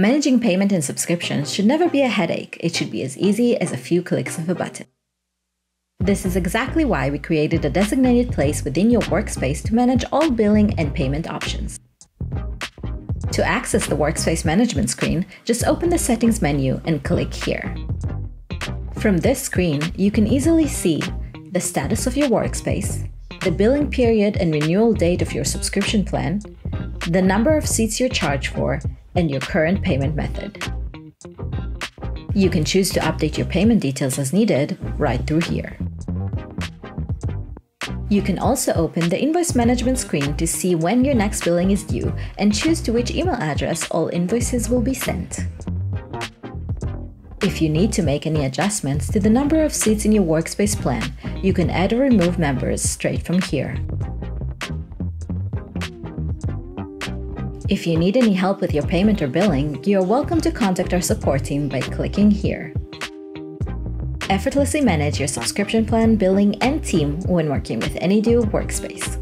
Managing payment and subscriptions should never be a headache. It should be as easy as a few clicks of a button. This is exactly why we created a designated place within your workspace to manage all billing and payment options. To access the Workspace Management screen, just open the Settings menu and click here. From this screen, you can easily see the status of your workspace, the billing period and renewal date of your subscription plan, the number of seats you're charged for, and your current payment method. You can choose to update your payment details as needed right through here. You can also open the invoice management screen to see when your next billing is due and choose to which email address all invoices will be sent. If you need to make any adjustments to the number of seats in your workspace plan, you can add or remove members straight from here. If you need any help with your payment or billing, you are welcome to contact our support team by clicking here. Effortlessly manage your subscription plan, billing, and team when working with Any.do Workspace.